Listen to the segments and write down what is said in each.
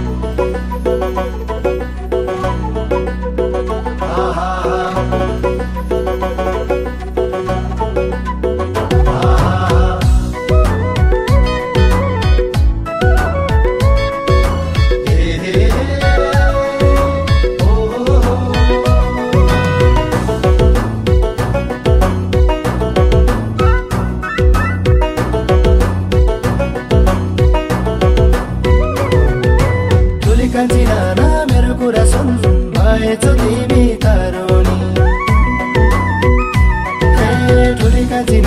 Música भएछ तिमी तरुणी ठुली कान्छी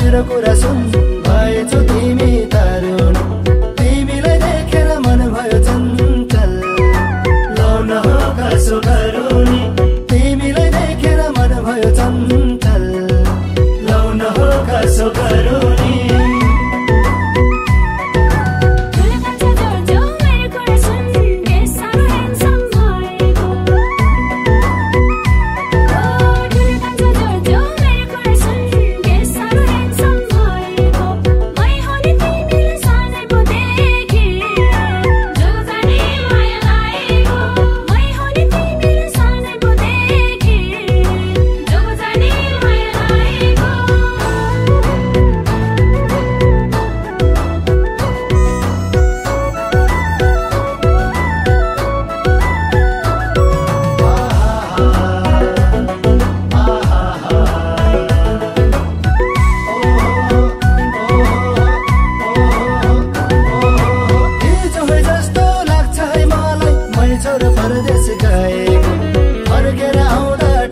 मेरो कुरा सुन भएछ तिमी तरुणी तिमीलाई देखेर मन भयो चञ्चल लाउन हो तिमीलाई देखेर मन भयो चञ्चल लाउन हो कसो गरुनी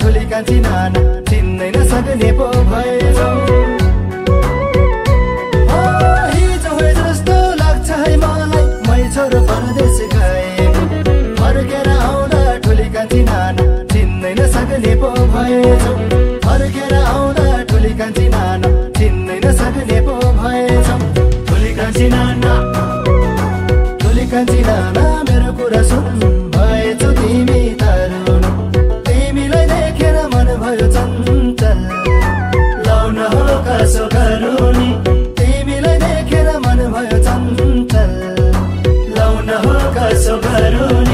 ठुली कान्छी नाना चिन्दैन सक्ने पो भएछौ। मलाई मै फर्केर आउँदा ठुली कान्छी चिन्दैन पो फर्केर आउँदा ठुली कान्छी करो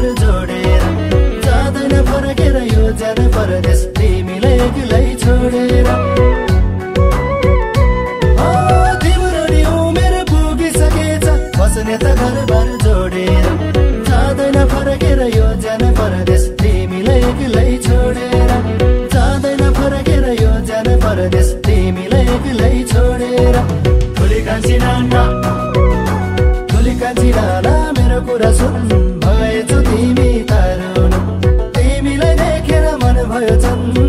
हार जोडेर जाँदैन फर्केर यो जाँदा परदेश तिमीलाई एक्लै छोडेर। तिम्रो उमेर पुगिसकेछ बस्ने त घरबार जोडेर जाँदैन फर्केर यो जाँदा परदेश तिमीलाई एक्लै छोडेर। जाँदैन फर्केर यो जाँदा परदेश तिमीलाई एक्लै छोडेर। ठुली कान्छी नाना ठुली कान्छी नाना मेरो कुरा सुन। तिमी तारुन तिमीलाई देखेर मन भयो चन्द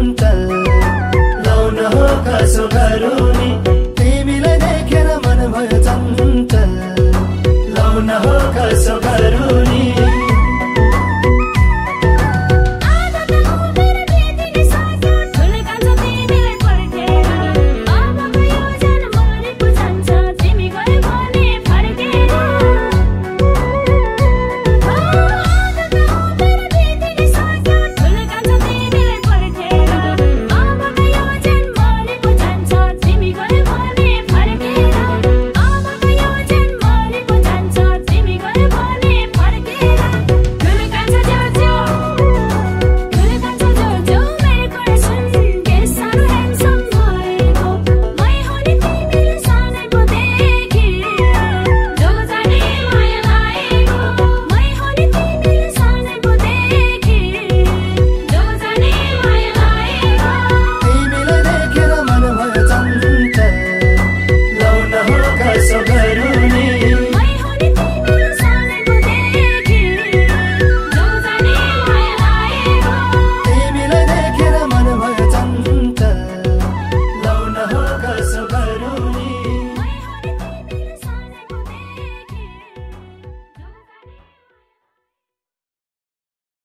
so good.